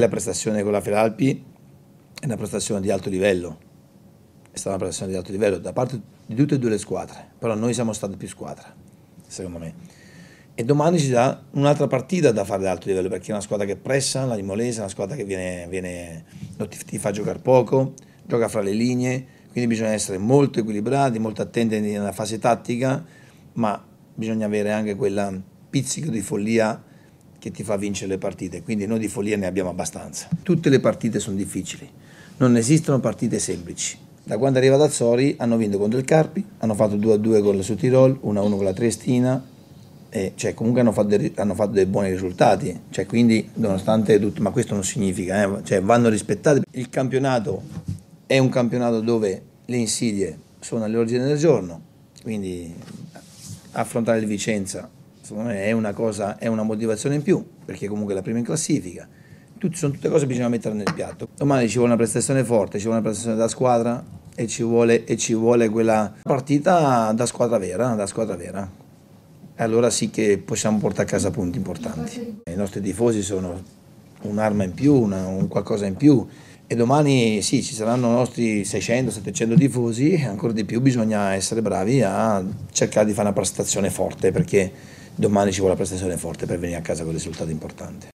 La prestazione con la Feralpi è una prestazione di alto livello, è stata una prestazione di alto livello da parte di tutte e due le squadre, però noi siamo stati più squadra, secondo me. E domani ci sarà un'altra partita da fare di alto livello, perché è una squadra che pressa, la Limolese, è una squadra che viene, viene, ti, ti fa giocare poco, gioca fra le linee, quindi bisogna essere molto equilibrati, molto attenti nella fase tattica, ma bisogna avere anche quel pizzico di follia che ti fa vincere le partite, quindi noi di follia ne abbiamo abbastanza. Tutte le partite sono difficili, non esistono partite semplici. Da quando è arrivato Azzori hanno vinto contro il Carpi, hanno fatto 2-2 con la Tirol, 1-1 con la Triestina, cioè, comunque hanno fatto, dei, hanno fatto, dei, buoni risultati, cioè, quindi nonostante tutto, ma questo non significa, eh, cioè, vanno rispettati. Il campionato è un campionato dove le insidie sono all'ordine del giorno, quindi affrontare il Vicenza secondo me è una, cosa, è una motivazione in più, perché comunque è la prima in classifica. Tutte, sono tutte cose che bisogna mettere nel piatto. Domani ci vuole una prestazione forte, ci vuole una prestazione da squadra e ci vuole, e ci vuole quella partita da squadra vera, da squadra vera. Allora sì che possiamo portare a casa punti importanti. I nostri tifosi sono un'arma in più, una, un qualcosa in più e domani sì, ci saranno nostri 600-700 tifosi e ancora di più bisogna essere bravi a cercare di fare una prestazione forte perché domani ci vuole una prestazione forte per venire a casa con risultati importanti.